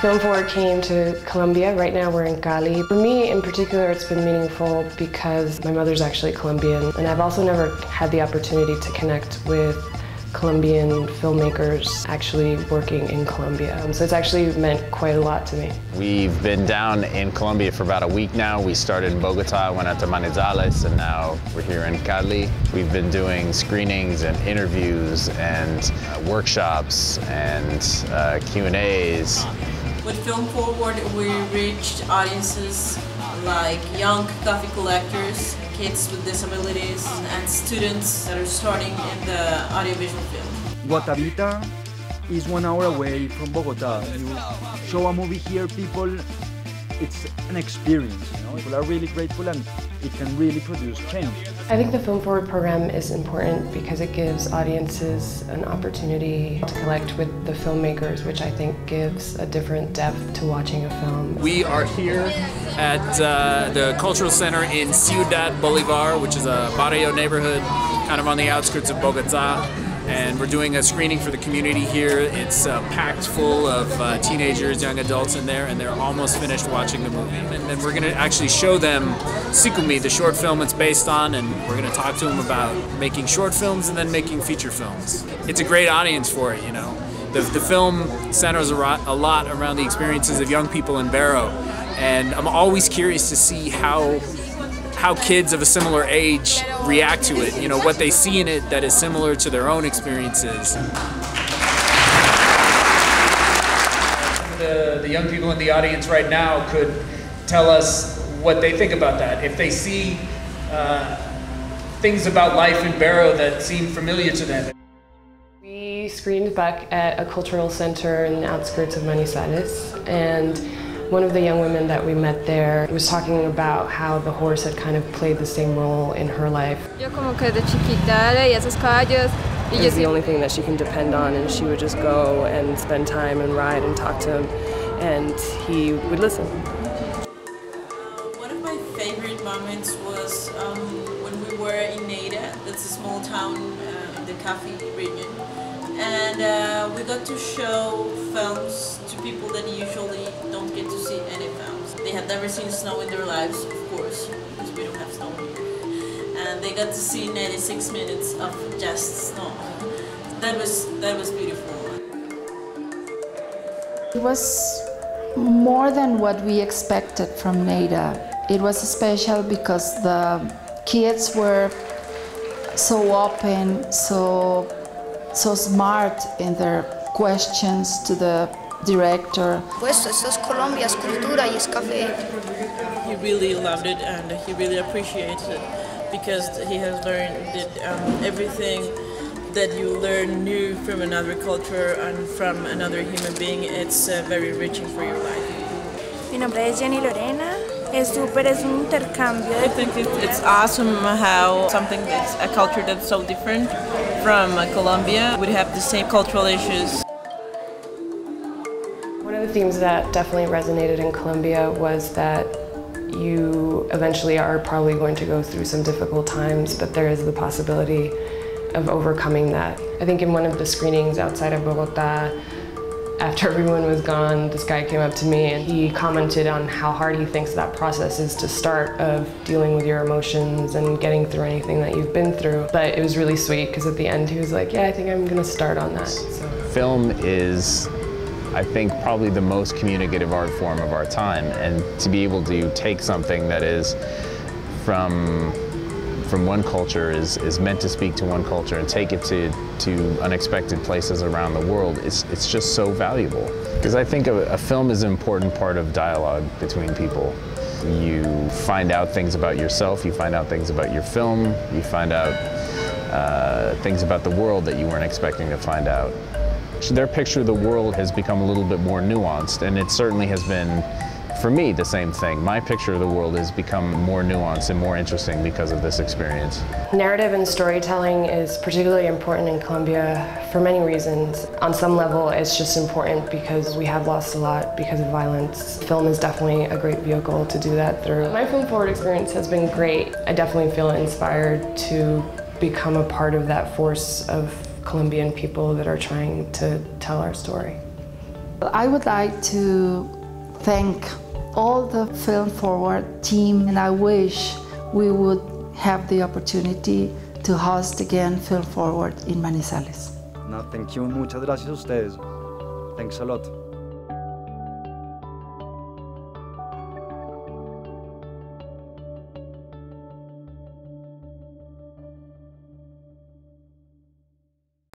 Film Forward came to Colombia. Right now we're in Cali. For me in particular, it's been meaningful because my mother's actually Colombian, and I've also never had the opportunity to connect with Colombian filmmakers actually working in Colombia. Um, so it's actually meant quite a lot to me. We've been down in Colombia for about a week now. We started in Bogota, went out to Manizales, and now we're here in Cali. We've been doing screenings and interviews and uh, workshops and uh, Q&As. With Film Forward, we reached audiences like young coffee collectors, kids with disabilities, and students that are starting in the audiovisual field. Guatavita is one hour away from Bogota. You show a movie here, people, it's an experience, you know? People are really grateful and it can really produce change. I think the Film Forward program is important because it gives audiences an opportunity to connect with the filmmakers, which I think gives a different depth to watching a film. We are here at uh, the Cultural Center in Ciudad Bolivar, which is a barrio neighborhood kind of on the outskirts of Bogota and we're doing a screening for the community here. It's uh, packed full of uh, teenagers, young adults in there, and they're almost finished watching the movie. And then we're going to actually show them Sikumi, the short film it's based on, and we're going to talk to them about making short films and then making feature films. It's a great audience for it, you know. The, the film centers a lot around the experiences of young people in Barrow, and I'm always curious to see how how kids of a similar age react to it, you know, what they see in it that is similar to their own experiences. The, the young people in the audience right now could tell us what they think about that. If they see uh, things about life in Barrow that seem familiar to them. We screened back at a cultural center in the outskirts of Manizales, and one of the young women that we met there was talking about how the horse had kind of played the same role in her life. Yo como que de chiquita leía esos caballos. It was the only thing that she can depend on, and she would just go and spend time and ride and talk to him, and he would listen. One of my favorite moments was um, when we were in Neira, that's a small town uh, in the Cafi region, and uh, we got to show films to people that usually don't get to see any films. They had never seen snow in their lives, of course, because we don't have snow here. And they got to see 96 minutes of just snow. That was that was beautiful. It was more than what we expected from NADA. It was special because the kids were so open, so so smart in their questions to the director. Pues esto es Colombia, es cultura y es café. He really loved it and he really appreciates it because he has learned that um, everything that you learn new from another culture and from another human being, it's uh, very enriching for your life. Mi nombre es Jenny Lorena. Es súper, es un intercambio. I think it's awesome how something that's a culture that's so different from uh, Colombia would have the same cultural issues. One of the themes that definitely resonated in Colombia was that you eventually are probably going to go through some difficult times, but there is the possibility of overcoming that. I think in one of the screenings outside of Bogota, after everyone was gone, this guy came up to me and he commented on how hard he thinks that process is to start of dealing with your emotions and getting through anything that you've been through. But it was really sweet because at the end he was like, yeah, I think I'm gonna start on that. So. Film is I think probably the most communicative art form of our time and to be able to take something that is from from one culture is, is meant to speak to one culture and take it to, to unexpected places around the world, it's, it's just so valuable. Because I think a, a film is an important part of dialogue between people. You find out things about yourself, you find out things about your film, you find out uh, things about the world that you weren't expecting to find out. Their picture of the world has become a little bit more nuanced, and it certainly has been for me, the same thing. My picture of the world has become more nuanced and more interesting because of this experience. Narrative and storytelling is particularly important in Colombia for many reasons. On some level, it's just important because we have lost a lot because of violence. Film is definitely a great vehicle to do that through. My Film Forward experience has been great. I definitely feel inspired to become a part of that force of Colombian people that are trying to tell our story. I would like to thank all the Film Forward team and I wish we would have the opportunity to host again Film Forward in Manizales. No, thank you, muchas gracias a ustedes. Thanks a lot.